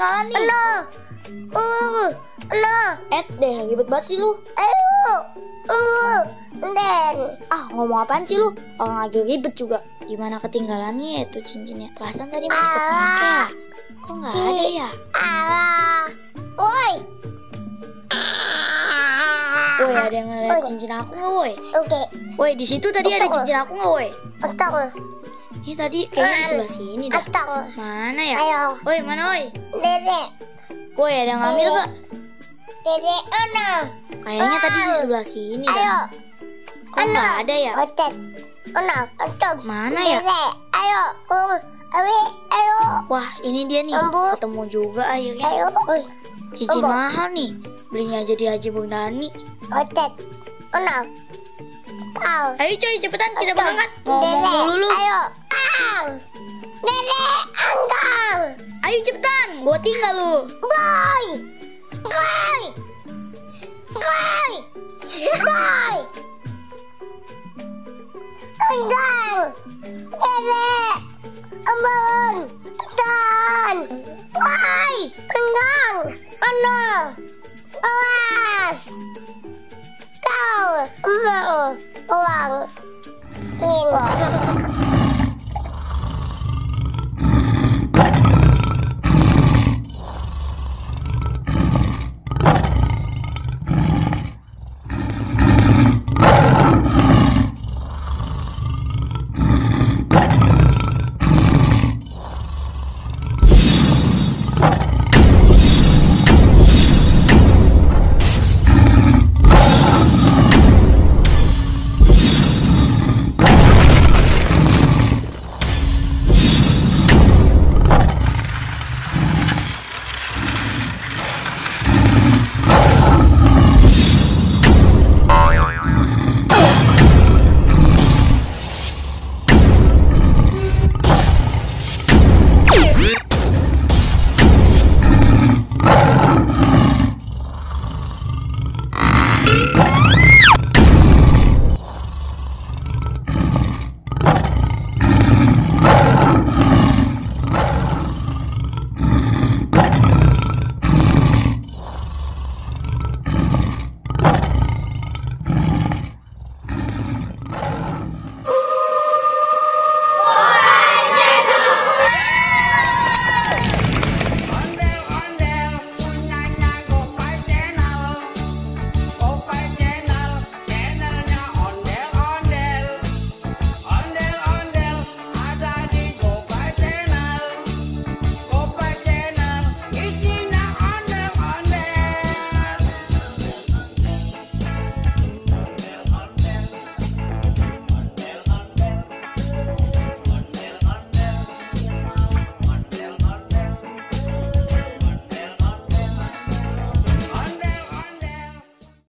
ketinggalan nih. Uh, ano? Eh deh, ribet banget sih lu. Ayo. Uh, then. Ah, ngomong apaan sih lu? Orang lagi ribet juga. Gimana ketinggalannya itu cincinnya? Perasaan tadi masih kepake ya? Kok nggak ada ya? Ah. Woi. Woi, ada yang ngeliat cincin aku nggak, woi? Oke. Woi, di situ tadi ada Betul. cincin aku nggak, woi? Otong. Ini tadi kayaknya di sebelah sini dah. Otong. Mana ya? Ayo. Woi, mana, woi? Dede. Woi, ada yang ngambil nggak? Dede. Ano? Kayaknya tadi di sebelah sini Ayo. dah. Kok nggak ada ya? Otet. Ano? Otong. Mana ya? Dede. Ayo. Uh, awi. Ayo. Wah, ini dia nih. Ambu. Ketemu juga akhirnya. Ayo. Cincin Ambu. mahal nih. Belinya aja di Haji Bundani. Otet. Ano? Kau. Ayo coy, cepetan kita berangkat. Ngomong dulu lu. Ayo. Ang. Dede, angkang. Ayo cepetan, gua tinggal lu. Boy. Boy. Boy. Boy. Angkang. Dede. Ambon. Tan. Boy. Angkang. Ano? Awas. Kau. Mau. Uang. In.